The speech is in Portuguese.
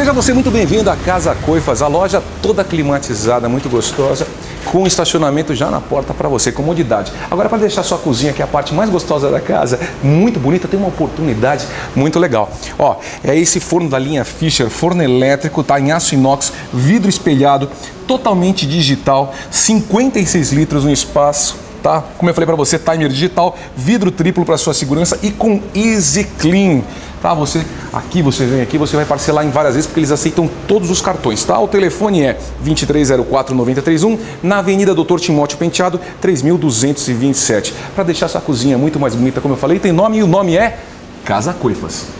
Seja você muito bem-vindo à Casa Coifas, a loja toda climatizada, muito gostosa, com estacionamento já na porta para você, comodidade. Agora, para deixar sua cozinha, que é a parte mais gostosa da casa, muito bonita, tem uma oportunidade muito legal. Ó, é esse forno da linha Fischer, forno elétrico, tá em aço inox, vidro espelhado, totalmente digital, 56 litros no espaço, tá? Como eu falei para você, timer digital, vidro triplo para sua segurança e com Easy Clean, tá? Você aqui, você vem aqui, você vai parcelar em várias vezes porque eles aceitam todos os cartões, tá? O telefone é 2304 9031 na Avenida Doutor Timóteo Penteado, 3227. Para deixar sua cozinha muito mais bonita, como eu falei, tem nome e o nome é Casa Coifas.